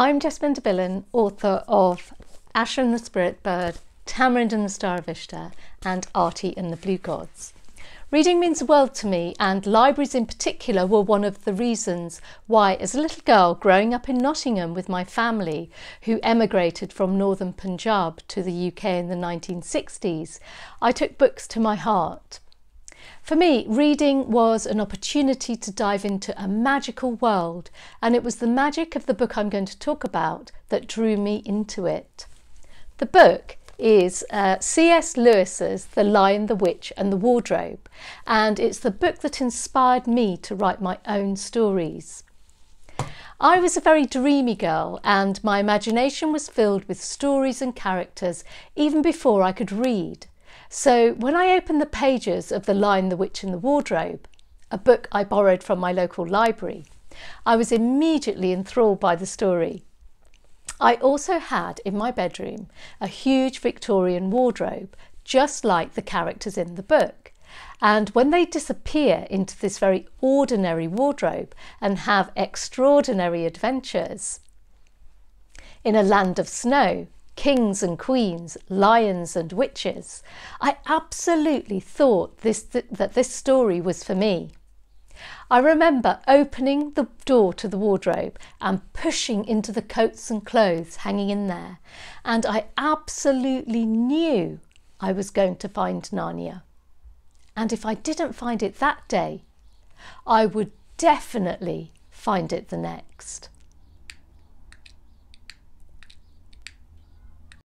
I'm Jasbinder Bilan, author of Asha and the Spirit Bird, Tamarind and the Star of Ishta, and Aarti and the Blue Gods. Reading means the world to me, and libraries in particular were one of the reasons why, as a little girl growing up in Nottingham with my family, who emigrated from northern Punjab to the UK in the 1960s, I took books to my heart. For me, reading was an opportunity to dive into a magical world, and it was the magic of the book I'm going to talk about that drew me into it. The book is uh, C.S. Lewis's The Lion, the Witch and the Wardrobe, and it's the book that inspired me to write my own stories. I was a very dreamy girl, and my imagination was filled with stories and characters even before I could read. So when I opened the pages of The Lion, the Witch and the Wardrobe, a book I borrowed from my local library, I was immediately enthralled by the story. I also had in my bedroom a huge Victorian wardrobe, just like the characters in the book. And when they disappear into this very ordinary wardrobe and have extraordinary adventures in a land of snow, kings and queens, lions and witches. I absolutely thought this, th that this story was for me. I remember opening the door to the wardrobe and pushing into the coats and clothes hanging in there, and I absolutely knew I was going to find Narnia. And if I didn't find it that day, I would definitely find it the next.